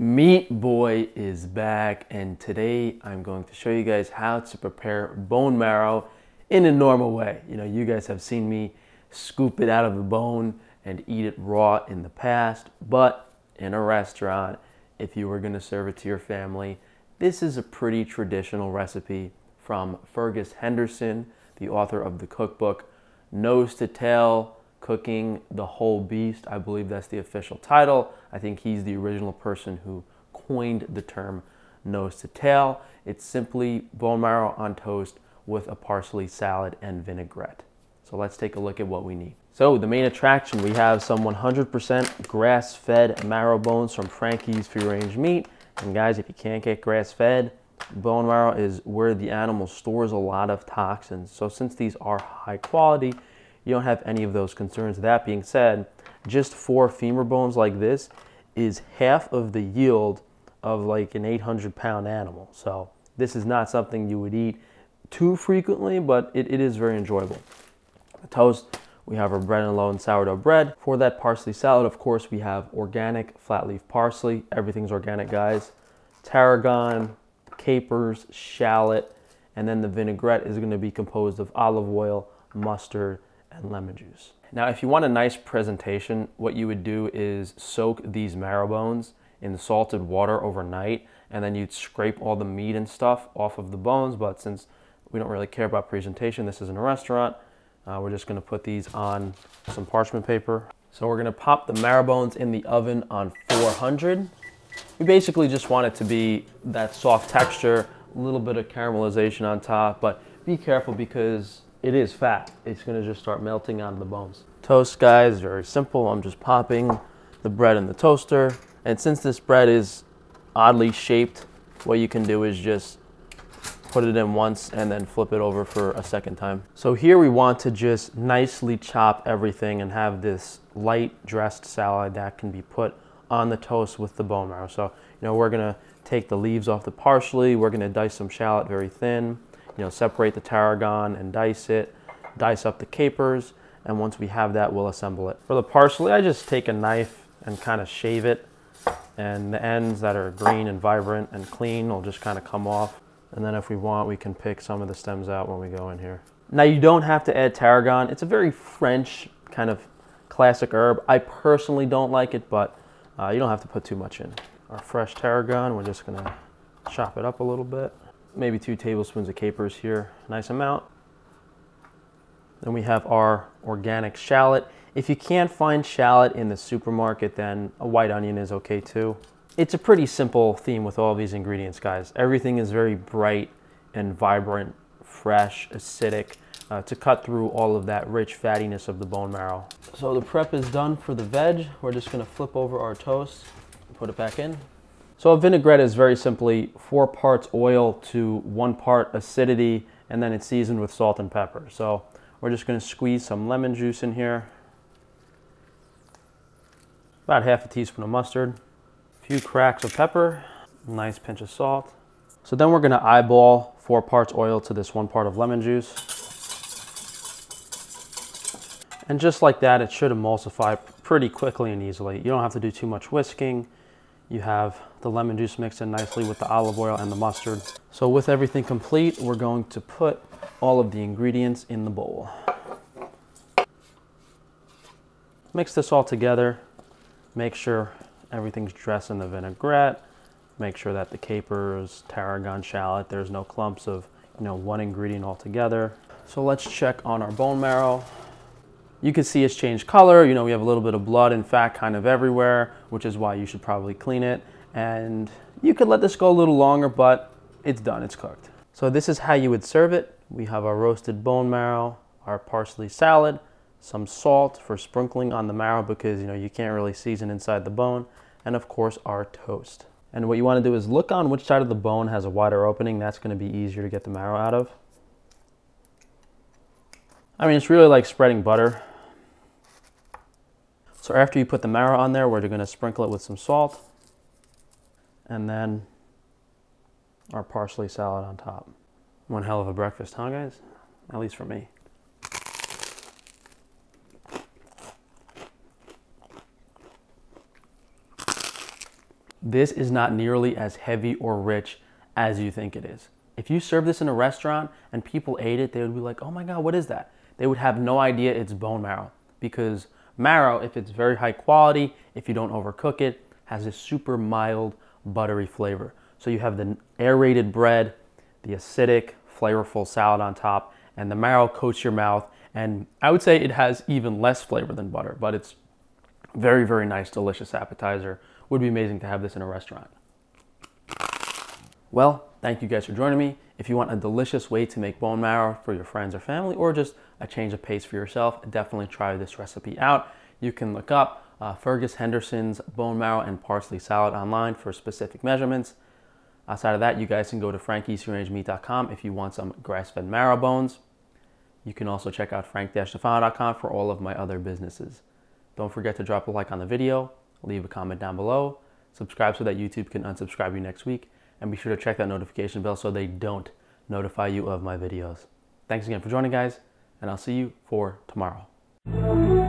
Meat Boy is back and today I'm going to show you guys how to prepare bone marrow in a normal way. You know, you guys have seen me scoop it out of the bone and eat it raw in the past, but in a restaurant, if you were gonna serve it to your family, this is a pretty traditional recipe from Fergus Henderson, the author of the cookbook Nose to Tail Cooking the Whole Beast. I believe that's the official title. I think he's the original person who coined the term nose to tail. It's simply bone marrow on toast with a parsley salad and vinaigrette. So let's take a look at what we need. So the main attraction, we have some 100% grass-fed marrow bones from Frankie's Free Range Meat. And guys, if you can't get grass-fed, bone marrow is where the animal stores a lot of toxins. So since these are high quality, you don't have any of those concerns. That being said, just four femur bones like this is half of the yield of like an 800 pound animal. So this is not something you would eat too frequently, but it, it is very enjoyable. The toast, we have our bread and low and sourdough bread. For that parsley salad, of course, we have organic flat leaf parsley. Everything's organic, guys. Tarragon, capers, shallot, and then the vinaigrette is gonna be composed of olive oil, mustard, and lemon juice. Now, if you want a nice presentation, what you would do is soak these marrow bones in salted water overnight, and then you'd scrape all the meat and stuff off of the bones. But since we don't really care about presentation, this isn't a restaurant, uh, we're just gonna put these on some parchment paper. So we're gonna pop the marrow bones in the oven on 400. We basically just want it to be that soft texture, a little bit of caramelization on top, but be careful because it is fat. It's gonna just start melting on the bones. Toast, guys, very simple. I'm just popping the bread in the toaster. And since this bread is oddly shaped, what you can do is just put it in once and then flip it over for a second time. So here we want to just nicely chop everything and have this light dressed salad that can be put on the toast with the bone marrow. So, you know, we're gonna take the leaves off the parsley. We're gonna dice some shallot very thin you know, separate the tarragon and dice it, dice up the capers, and once we have that, we'll assemble it. For the parsley, I just take a knife and kind of shave it, and the ends that are green and vibrant and clean will just kind of come off. And then if we want, we can pick some of the stems out when we go in here. Now you don't have to add tarragon. It's a very French kind of classic herb. I personally don't like it, but uh, you don't have to put too much in. Our fresh tarragon, we're just gonna chop it up a little bit maybe two tablespoons of capers here, nice amount. Then we have our organic shallot. If you can't find shallot in the supermarket, then a white onion is okay too. It's a pretty simple theme with all these ingredients, guys. Everything is very bright and vibrant, fresh, acidic, uh, to cut through all of that rich fattiness of the bone marrow. So the prep is done for the veg. We're just gonna flip over our toast, put it back in. So a vinaigrette is very simply four parts oil to one part acidity, and then it's seasoned with salt and pepper. So we're just gonna squeeze some lemon juice in here. About half a teaspoon of mustard, a few cracks of pepper, a nice pinch of salt. So then we're gonna eyeball four parts oil to this one part of lemon juice. And just like that, it should emulsify pretty quickly and easily. You don't have to do too much whisking. You have the lemon juice mixed in nicely with the olive oil and the mustard. So with everything complete, we're going to put all of the ingredients in the bowl. Mix this all together. Make sure everything's dressed in the vinaigrette. Make sure that the capers, tarragon, shallot, there's no clumps of you know one ingredient altogether. So let's check on our bone marrow. You can see it's changed color. You know, we have a little bit of blood and fat kind of everywhere, which is why you should probably clean it. And you could let this go a little longer, but it's done, it's cooked. So this is how you would serve it. We have our roasted bone marrow, our parsley salad, some salt for sprinkling on the marrow because you know you can't really season inside the bone, and of course our toast. And what you want to do is look on which side of the bone has a wider opening. That's going to be easier to get the marrow out of. I mean, it's really like spreading butter. So after you put the marrow on there, we're going to sprinkle it with some salt and then our parsley salad on top. One hell of a breakfast, huh guys? At least for me. this is not nearly as heavy or rich as you think it is. If you serve this in a restaurant and people ate it, they would be like, oh my God, what is that? They would have no idea it's bone marrow because marrow, if it's very high quality, if you don't overcook it, has a super mild, buttery flavor. So you have the aerated bread, the acidic, flavorful salad on top, and the marrow coats your mouth. And I would say it has even less flavor than butter, but it's very, very nice, delicious appetizer. Would be amazing to have this in a restaurant. Well, thank you guys for joining me. If you want a delicious way to make bone marrow for your friends or family, or just a change of pace for yourself, definitely try this recipe out. You can look up uh, Fergus Henderson's bone marrow and parsley salad online for specific measurements. Outside of that, you guys can go to frankiesfreerangemeat.com if you want some grass-fed marrow bones. You can also check out frank-tufano.com for all of my other businesses. Don't forget to drop a like on the video, leave a comment down below, subscribe so that YouTube can unsubscribe you next week, and be sure to check that notification bell so they don't notify you of my videos. Thanks again for joining, guys, and I'll see you for tomorrow.